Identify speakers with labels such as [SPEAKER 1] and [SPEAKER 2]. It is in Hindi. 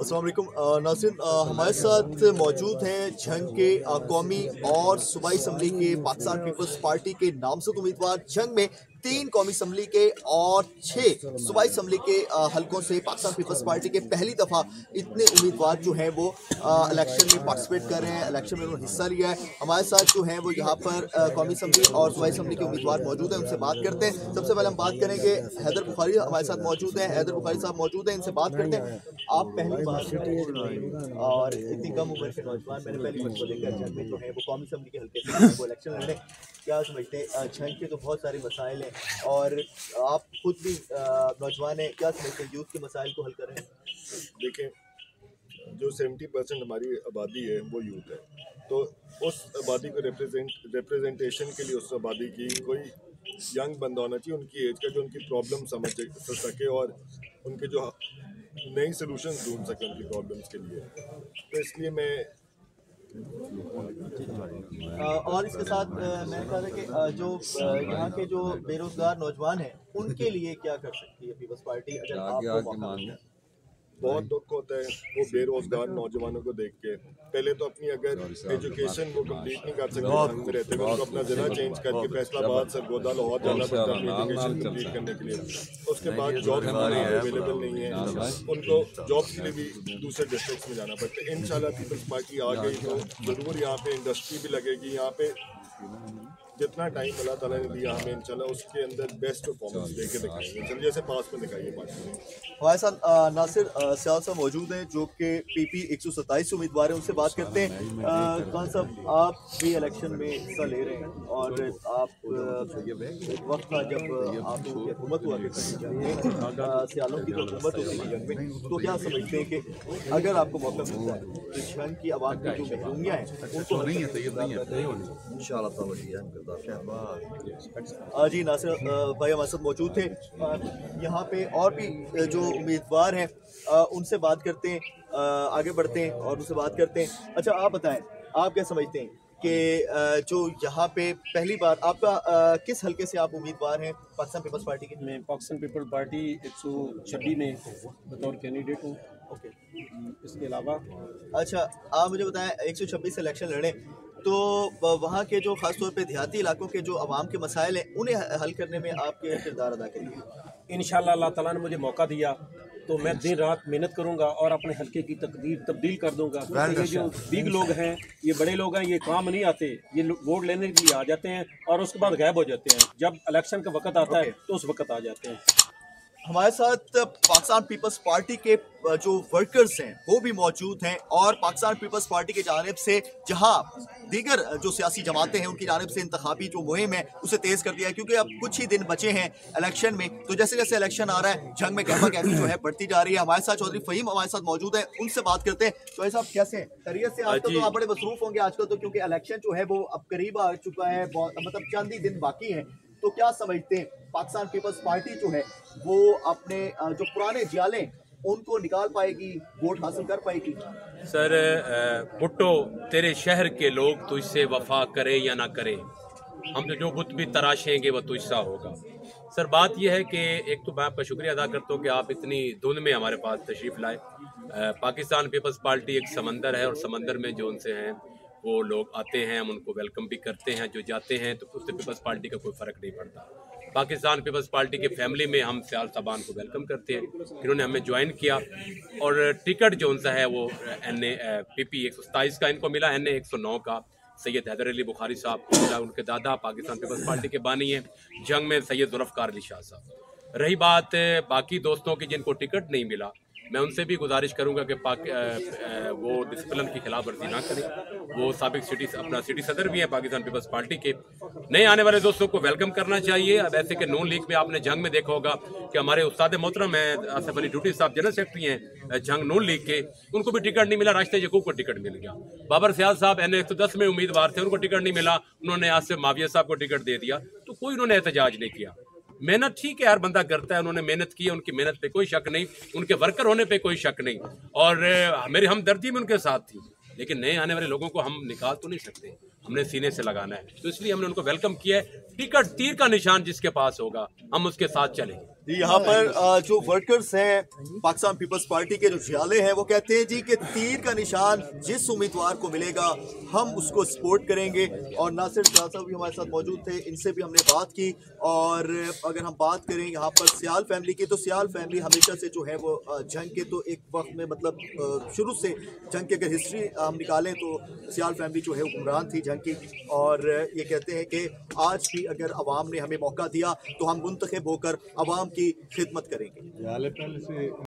[SPEAKER 1] असलम नासिर हमारे साथ मौजूद हैं झंग के कौमी और सूबाई असम्बली के पाकिस्तान पीपल्स पार्टी के नामजद उम्मीदवार। झंग में तीन कौमी असम्बली के और छः सूबाई असम्बली के हलकों से पाकिस्तान पीपल्स पार्टी के पहली दफ़ा इतने उम्मीदवार जो हैं वो इलेक्शन में पार्टिसिपेट कर रहे हैं इलेक्शन में उन्होंने हिस्सा लिया है। हमारे साथ जो हैं वो यहाँ पर कौमी असम्बली और सूबाई असम्बली के उम्मीदवार मौजूद हैं, उनसे बात करते हैं। सबसे पहले हम बात करेंगे हैदर बुखारी हमारे साथ मौजूद हैं। हैदर बुखारी साहब मौजूद हैं, इनसे बात करते हैं। आप पहली बार और इतनी कम उम्र के नौजवान, मैंने पहली बार देखा जो है वो कौमी असम्बली के हल्के इलेक्शन लड़े क्या समझते हैं? जंग के तो बहुत सारे मसाइल हैं और आप खुद भी नौजवान हैं, क्या समझते हैं? यूथ के मसाइल को हल कर
[SPEAKER 2] देखें जो 70 परसेंट हमारी आबादी है, वो यूथ है। तो उस आबादी को रिप्रेजेंट रिप्रेजेंटेशन के लिए उस आबादी की कोई यंग बंदा होना चाहिए, उनकी एज का, जो उनकी प्रॉब्लम समझ सके और उनके जो नई सोल्यूशन ढूंढ सके उनकी प्रॉब्लम्स के लिए। तो इसलिए मैं
[SPEAKER 1] और इसके साथ मैं मैंने कहा था कि जो यहाँ के जो बेरोजगार नौजवान हैं उनके लिए क्या कर सकती है पीपल्स पार्टी अगर आपको मौका
[SPEAKER 2] बहुत दुख होता है वो बेरोजगार नौजवानों को देख के। पहले तो अपनी अगर एजुकेशन वो कंप्लीट नहीं कर सकते रहते हुए उनको अपना जिला चेंज करके फैसलाबाद सरगोदा लाहौर जाना पड़ता है एजुकेशन कंप्लीट करने के लिए। उसके बाद जॉब अवेलेबल नहीं है। उनको जॉब के लिए भी दूसरे डिस्ट्रिक्ट में जाना पड़ता है। इन पीपल्स पार्टी आ गई तो ज़रूर यहाँ पे इंडस्ट्री भी लगेगी यहाँ पे जितना टाइम अल्लाह ताला ने दिया हमें इंशाल्लाह उसके अंदर बेस्ट परफॉर्मेंस दे के दिखाएँगे। चलिए जैसे पास में दिखाइए पार्टी में
[SPEAKER 1] हमारे साथ नासिर सियाल साहब मौजूद हैं जो कि पीपी एक सौ सत्ताईस उम्मीदवार हैं उनसे बात करते हैं। खान साहब आप भी इलेक्शन में हिस्सा ले रहे हैं और आप एक वक्त था जब आप लोगों की हुकूमत हुआ सियालों की तो हुकूमत होती थी जंग में तो क्या समझते हैं कि अगर आपको मौका मिलता है तो जंग की आवाज़ की जो महरूमियाँ हैं उनको नहीं है जी नासिर अ, भाई हमारे साथ मौजूद थे। यहाँ पे और भी जो उम्मीदवार हैं उनसे बात करते हैं आगे बढ़ते हैं और उनसे बात करते हैं। अच्छा आप बताएँ आप क्या समझते हैं कि जो यहाँ पे पहली बार आपका किस हलके से आप उम्मीदवार हैं पाकिस्तान पीपल्स पार्टी के?
[SPEAKER 3] मैं पाकिस्तान पीपल पार्टी एक सौ छब्बीस में बतौर कैंडिडेट हूँ।
[SPEAKER 1] ओके।
[SPEAKER 3] इसके अलावा
[SPEAKER 1] अच्छा आप मुझे बताएँ 126 इलेक्शन लड़े तो वहाँ के जो खासतौर पे देहाती इलाकों के जो आवाम के मसाइल हैं उन्हें हल करने में आपके किरदार अदा करेंगे
[SPEAKER 3] इन अल्लाह ताला ने मुझे मौका दिया तो मैं दिन रात मेहनत करूँगा और अपने हल्के की तकदीर तब्दील कर दूँगा। ये जो बिग लोग हैं ये बड़े लोग हैं ये काम नहीं आते ये वोट लेने के लिए आ जाते हैं और उसके बाद गायब हो जाते हैं। जब इलेक्शन का वक्त आता है तो उस वक्त आ जाते हैं।
[SPEAKER 1] हमारे साथ पाकिस्तान पीपल्स पार्टी के जो वर्कर्स हैं वो भी मौजूद हैं और पाकिस्तान पीपल्स पार्टी की जानब से जहाँ दीगर जो सियासी जमातें हैं उनकी जानब से इंतखाबी जो मुहिम है उसे तेज़ कर दिया है। क्योंकि अब कुछ ही दिन बचे हैं इलेक्शन में तो जैसे जैसे इलेक्शन आ रहा है जंग में कहमा कहमी जो है बढ़ती जा रही है। हमारे साथ चौधरी फहीम हमारे साथ मौजूद है उनसे बात करते हैं। चौधरी साहब कैसे हैं? खैरियत से आजकल तो आप बड़े मसरूफ होंगे आजकल तो क्योंकि इलेक्शन जो है वो अब करीब आ चुका है मतलब चंद ही दिन बाकी हैं। तो क्या समझते हैं? पाकिस्तान पीपल्स पार्टी जो है, वो अपने जो पुराने जियाले, उनको निकाल पाएगी, वोट हासिल कर पाएगी?
[SPEAKER 4] सर भुट्टो, तेरे शहर के लोग तुझसे वफा करें या ना करें, हम तो जो बुत भी तराशेंगे वह तुझसा होगा। सर, बात यह है कि एक तो मैं आपका शुक्रिया अदा करता हूँ कि आप इतनी धुन में हमारे पास तशरीफ़ लाए। पाकिस्तान पीपल्स पार्टी एक समंदर है और समंदर में जो उनसे हैं वो लोग आते हैं, हम उनको वेलकम भी करते हैं, जो जाते हैं तो उससे पीपल्स पार्टी का कोई फ़र्क नहीं पड़ता। पाकिस्तान पीपल्स पार्टी के फैमिली में हम सियाल साबान को वेलकम करते हैं। इन्होंने हमें ज्वाइन किया। और टिकट जो उनसा है, वो एन ए पी पी एक सौ सताईस का इनको मिला एन ए एक सौ नौ का। सैयद हैदर अली बुखारी साहब को मिला, उनके दादा पाकिस्तान पीपल्स पार्टी के बानी हैं। जंग में सैयद जुल्फ़कार अली शाह साहब। रही बात बाकी दोस्तों की जिनको टिकट नहीं मिला मैं उनसे भी गुजारिश करूँगा कि पाक अ, अ, वो डिसिप्लिन की खिलाफ वर्जी ना करें। वो सबक सिटी अपना सिटी सदर भी है पाकिस्तान पीपल्स पार्टी के। नए आने वाले दोस्तों को वेलकम करना चाहिए। अब ऐसे कि नून लीग में आपने जंग में देखा होगा कि हमारे उस्ताद मोहतरम है आसफ अली ड्यूटी साहब जनरल सेक्रेटरी हैं जंग नून लीग के। उनको भी टिकट नहीं मिला रास्ते यकूब को टिकट मिल गया। बाबर सियाल साहब एन एक सौ दस में उम्मीदवार थे उनको टिकट नहीं मिला। उन्होंने आसिफ माविया साहब को टिकट दे दिया। तो कोई उन्होंने एहतजाज नहीं किया। मेहनत ठीक है हर बंदा करता है, उन्होंने मेहनत की है, उनकी मेहनत पे कोई शक नहीं, उनके वर्कर होने पे कोई शक नहीं। और मेरी हमदर्दी भी उनके साथ थी। लेकिन नए आने वाले लोगों को हम निकाल तो नहीं सकते। हमने सीने से लगाना है। तो इसलिए हमने उनको वेलकम किया है। टिकट तीर का निशान जिसके पास होगा, हम उसके साथ चलेंगे।
[SPEAKER 1] यहाँ पर जो वर्कर्स हैं पाकिस्तान पीपल्स पार्टी के जो जियाले हैं वो कहते हैं जी कि तीर का निशान जिस उम्मीदवार को मिलेगा हम उसको सपोर्ट करेंगे। और नासिर साहब भी हमारे साथ मौजूद थे इनसे भी हमने बात की। और अगर हम बात करें यहाँ पर सियाल फैमिली की तो सियाल फैमिली हमेशा से जो है वो जंग के तो एक वक्त में मतलब शुरू से जंग की अगर हिस्ट्री हम निकालें तो सियाल फैमिली जो है हुक्मरान थी जंग की। और ये कहते हैं कि आज भी अगर आवाम ने हमें मौका दिया तो हम मुंतखब होकर अवाम की खिदमत करेंगे।